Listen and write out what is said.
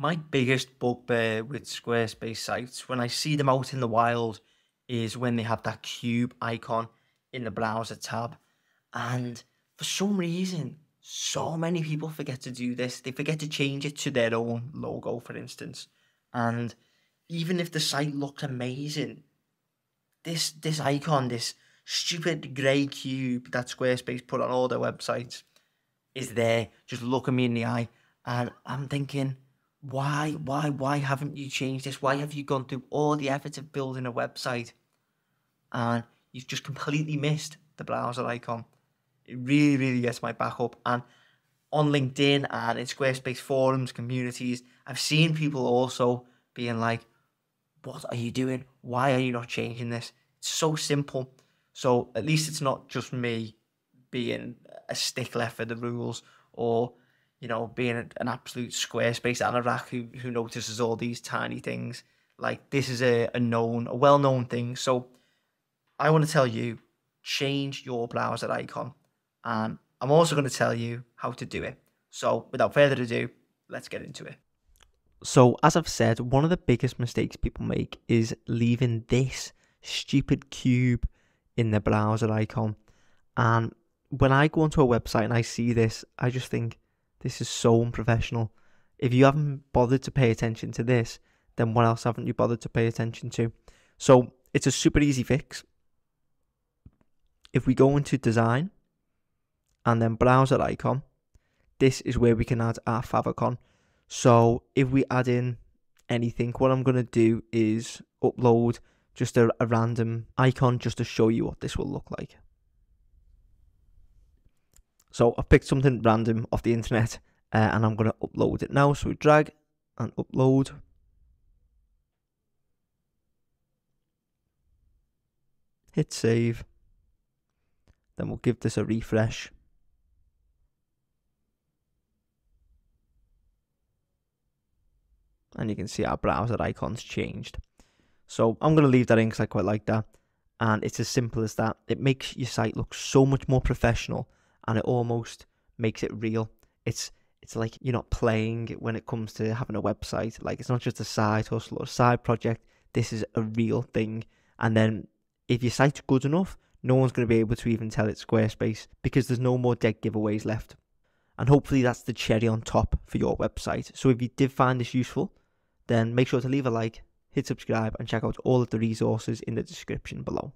My biggest bugbear with Squarespace sites, when I see them out in the wild, is when they have that cube icon in the browser tab. And for some reason, so many people forget to do this. They forget to change it to their own logo, for instance. And even if the site looks amazing, this this icon, this stupid grey cube that Squarespace put on all their websites, is there, just looking me in the eye. And I'm thinking, why, why, why haven't you changed this? Why have you gone through all the effort of building a website and you've just completely missed the browser icon? It really, really gets my back up. And on LinkedIn and in Squarespace forums, communities, I've seen people also being like, what are you doing? Why are you not changing this? It's so simple. So at least it's not just me being a stickler for the rules or you know, being an absolute Squarespace anorak who, who notices all these tiny things. Like, this is a, a known, a well known thing. So, I want to tell you change your browser icon. And I'm also going to tell you how to do it. So, without further ado, let's get into it. So, as I've said, one of the biggest mistakes people make is leaving this stupid cube in the browser icon. And when I go onto a website and I see this, I just think, this is so unprofessional. If you haven't bothered to pay attention to this, then what else haven't you bothered to pay attention to? So it's a super easy fix. If we go into design and then browser icon, this is where we can add our favicon. So if we add in anything, what I'm going to do is upload just a, a random icon just to show you what this will look like. So I've picked something random off the internet uh, and I'm going to upload it now. So we drag and upload. Hit save. Then we'll give this a refresh. And you can see our browser icons changed. So I'm going to leave that in because I quite like that. And it's as simple as that. It makes your site look so much more professional and it almost makes it real. It's it's like you're not playing when it comes to having a website. Like it's not just a side hustle or a side project. This is a real thing. And then if your site's good enough, no one's going to be able to even tell it's Squarespace because there's no more dead giveaways left. And hopefully that's the cherry on top for your website. So if you did find this useful, then make sure to leave a like, hit subscribe, and check out all of the resources in the description below.